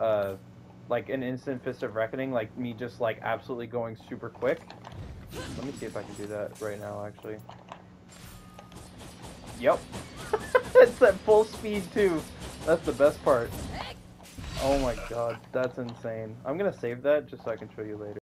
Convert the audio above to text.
Uh, like an instant fist of reckoning, like me just like absolutely going super quick. Let me see if I can do that right now, actually. Yep. it's at full speed too. That's the best part. Oh my god, that's insane. I'm gonna save that just so I can show you later.